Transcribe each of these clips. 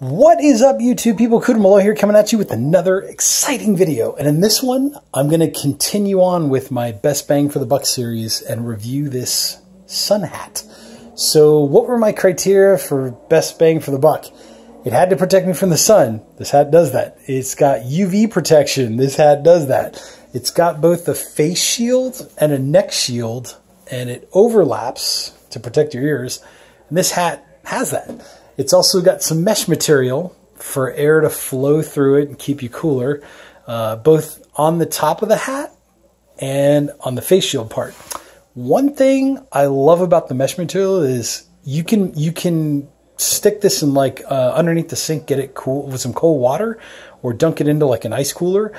What is up, YouTube people? Malloy here coming at you with another exciting video. And in this one, I'm going to continue on with my Best Bang for the Buck series and review this sun hat. So what were my criteria for Best Bang for the Buck? It had to protect me from the sun. This hat does that. It's got UV protection. This hat does that. It's got both a face shield and a neck shield, and it overlaps to protect your ears. And this hat has that. It's also got some mesh material for air to flow through it and keep you cooler, uh, both on the top of the hat and on the face shield part. One thing I love about the mesh material is you can you can stick this in like uh, underneath the sink, get it cool with some cold water, or dunk it into like an ice cooler,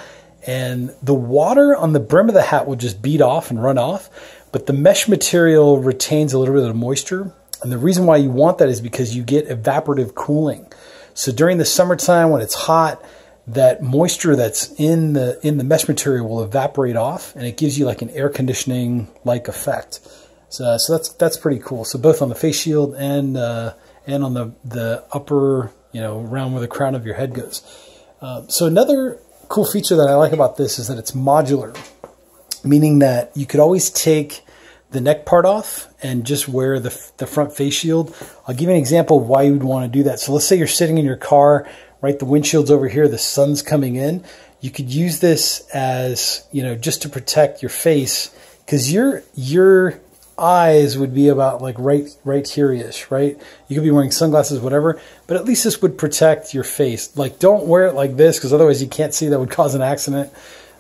and the water on the brim of the hat will just beat off and run off, but the mesh material retains a little bit of moisture and the reason why you want that is because you get evaporative cooling. So during the summertime when it's hot, that moisture that's in the in the mesh material will evaporate off and it gives you like an air conditioning like effect. So, so that's that's pretty cool. So both on the face shield and uh, and on the the upper you know around where the crown of your head goes. Uh, so another cool feature that I like about this is that it's modular, meaning that you could always take the neck part off and just wear the, the front face shield. I'll give you an example of why you would want to do that. So let's say you're sitting in your car, right? The windshield's over here, the sun's coming in. You could use this as, you know, just to protect your face because your, your eyes would be about like right, right here-ish, right? You could be wearing sunglasses, whatever, but at least this would protect your face. Like don't wear it like this because otherwise you can't see that would cause an accident.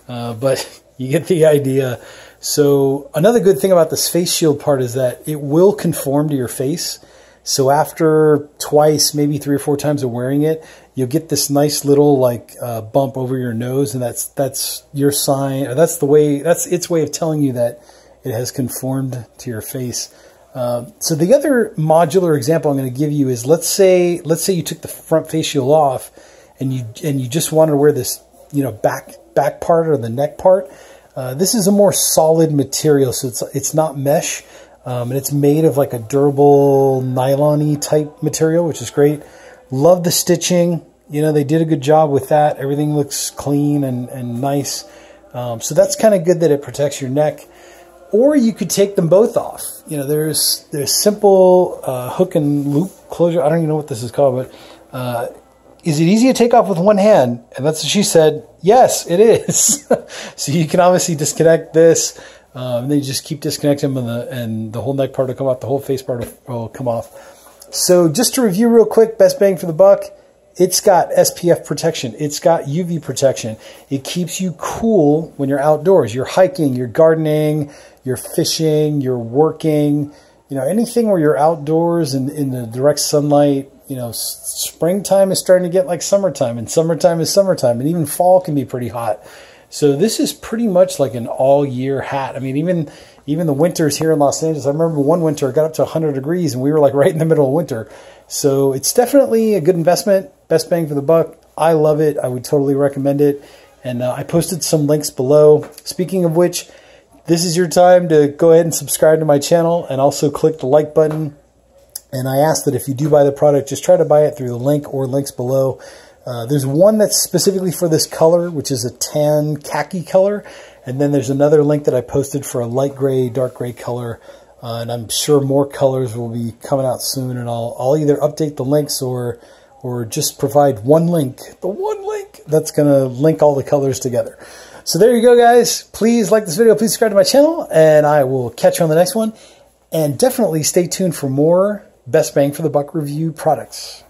Uh, but you get the idea. So another good thing about this face shield part is that it will conform to your face. So after twice, maybe three or four times of wearing it, you'll get this nice little like uh, bump over your nose, and that's that's your sign. Or that's the way. That's its way of telling you that it has conformed to your face. Um, so the other modular example I'm going to give you is let's say let's say you took the front face shield off, and you and you just wanted to wear this you know back back part or the neck part. Uh, this is a more solid material, so it's it's not mesh, um, and it's made of like a durable nylon type material, which is great. Love the stitching. You know, they did a good job with that. Everything looks clean and, and nice. Um, so that's kind of good that it protects your neck. Or you could take them both off. You know, there's there's simple uh, hook and loop closure. I don't even know what this is called, but uh, is it easy to take off with one hand? And that's what she said. Yes, it is. so you can obviously disconnect this. Um, and then you just keep disconnecting them and the, and the whole neck part will come off, the whole face part will come off. So just to review real quick, best bang for the buck, it's got SPF protection. It's got UV protection. It keeps you cool when you're outdoors. You're hiking, you're gardening, you're fishing, you're working, you know, anything where you're outdoors and in the direct sunlight, you know, springtime is starting to get like summertime, and summertime is summertime, and even fall can be pretty hot. So this is pretty much like an all year hat. I mean, even even the winters here in Los Angeles. I remember one winter it got up to 100 degrees, and we were like right in the middle of winter. So it's definitely a good investment. Best bang for the buck. I love it. I would totally recommend it. And uh, I posted some links below. Speaking of which, this is your time to go ahead and subscribe to my channel and also click the like button and I ask that if you do buy the product, just try to buy it through the link or links below. Uh, there's one that's specifically for this color, which is a tan khaki color. And then there's another link that I posted for a light gray, dark gray color. Uh, and I'm sure more colors will be coming out soon. And I'll, I'll either update the links or, or just provide one link, the one link that's going to link all the colors together. So there you go, guys. Please like this video. Please subscribe to my channel. And I will catch you on the next one. And definitely stay tuned for more Best Bang for the Buck review products.